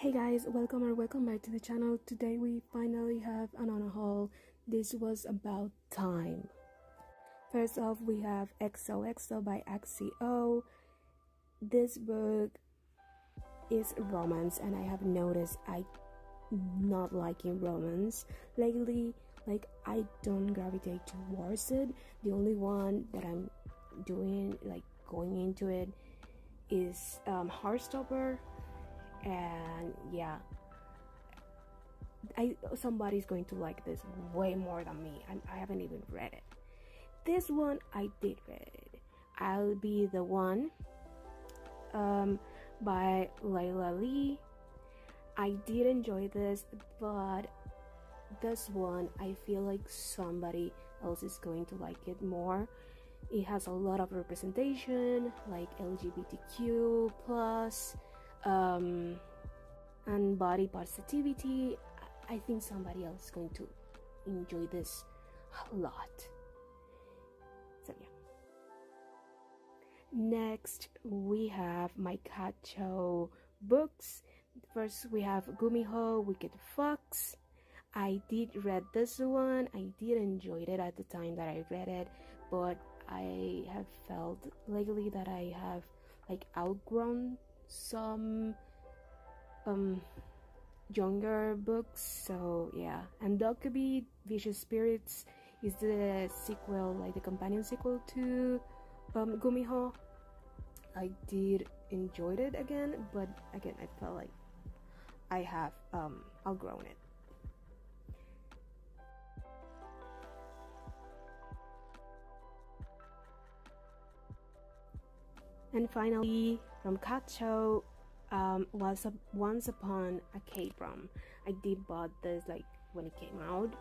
Hey guys, welcome or welcome back to the channel. Today we finally have another haul. This was about time. First off, we have XOXO by Axio. This book is romance and I have noticed I not liking romance lately. Like I don't gravitate towards it. The only one that I'm doing like going into it is um, Heartstopper and yeah. I somebody's going to like this way more than me. I, I haven't even read it. This one I did read I'll be the one um, by Lyla Lee. I did enjoy this but this one I feel like somebody else is going to like it more. It has a lot of representation like LGBTQ plus um, and body positivity i think somebody else is going to enjoy this a lot. So yeah. Next we have my Kat Cho books. First we have gumiho wicked fox. I did read this one. I did enjoy it at the time that i read it but i have felt lately that i have like outgrown some um younger books so yeah. And Dokkaebi Vicious Spirits is the sequel like the companion sequel to um, Gumiho I did enjoy it again but again I felt like I have um, outgrown it. And finally from Kat Cho um, was a, once upon a K-prom. I did bought this like when it came out.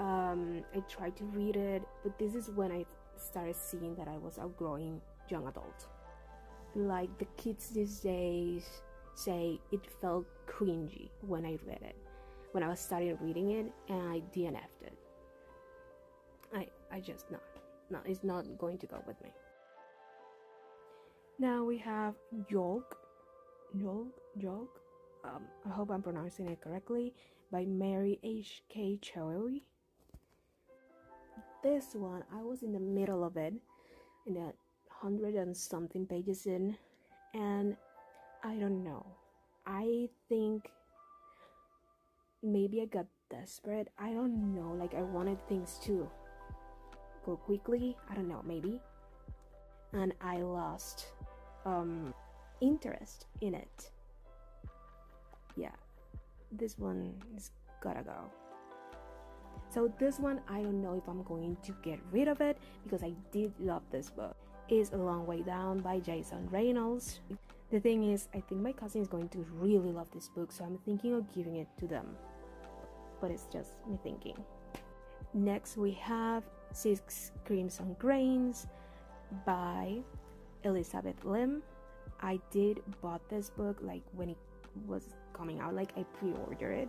Um, I tried to read it, but this is when I started seeing that I was outgrowing young adult. Like the kids these days say, it felt cringy when I read it. When I was starting reading it, and I DNF'd it. I I just not no, it's not going to go with me. Now we have Yolk, Yolk, Yolk. Um, I hope I'm pronouncing it correctly. By Mary H. K. Choi. This one, I was in the middle of it, in a hundred and something pages in, and I don't know. I think maybe I got desperate. I don't know. Like I wanted things to go quickly. I don't know. Maybe and I lost um, interest in it. Yeah, this one is gotta go. So this one, I don't know if I'm going to get rid of it because I did love this book. Is a long way down by Jason Reynolds. The thing is, I think my cousin is going to really love this book, so I'm thinking of giving it to them. But it's just me thinking. Next, we have Six Crimson Cranes by Elizabeth Lim. I did bought this book like when it was coming out, like I pre-ordered it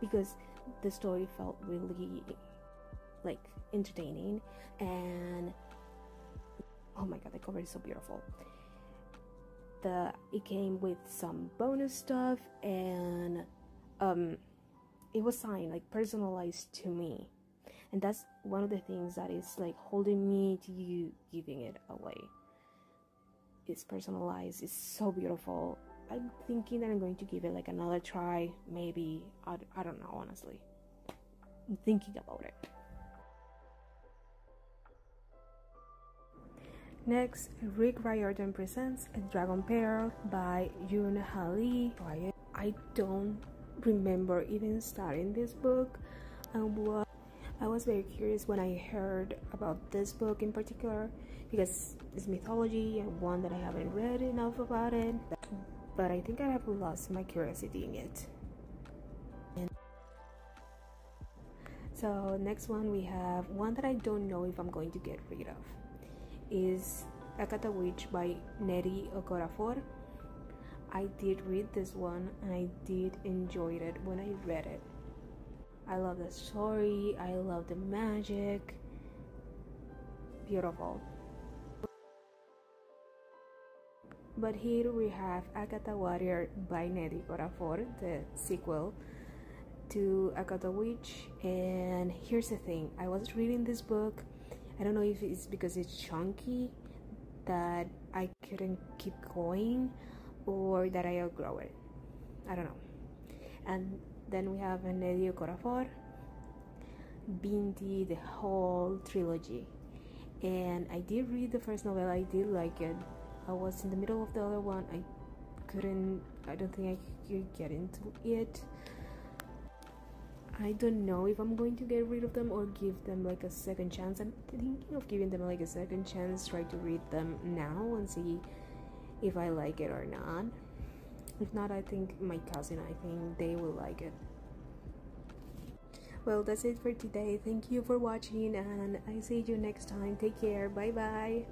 because the story felt really like entertaining and oh my god the cover is so beautiful the it came with some bonus stuff and um it was signed like personalized to me and that's one of the things that is like holding me to you giving it away. It's personalized. It's so beautiful. I'm thinking that i'm going to give it like another try. Maybe. I, I don't know honestly. I'm thinking about it. Next, Rick Riordan presents A Dragon Pearl by Yoon Ha Lee. I don't remember even starting this book. And what was very curious when I heard about this book in particular because it's mythology and one that I haven't read enough about it but I think I have lost my curiosity in it. So next one we have one that I don't know if I'm going to get rid of is Akata Witch by Nnedi Okorafor. I did read this one and I did enjoy it when I read it. I love the story, I love the magic. Beautiful. But here we have Akata Warrior by Nnedi Okorafor, the sequel to Akata Witch. And here's the thing I was reading this book. I don't know if it's because it's chunky that I couldn't keep going or that I outgrow it. I don't know. And then we have Nnedi Okorafor, Binti, the whole trilogy. And I did read the first novel, I did like it. I was in the middle of the other one, I couldn't, I don't think I could get into it. I don't know if I'm going to get rid of them or give them like a second chance. I'm thinking of giving them like a second chance, try to read them now and see if I like it or not. If not, I think my cousin, I think they will like it. Well, that's it for today. Thank you for watching, and I see you next time. Take care. Bye bye.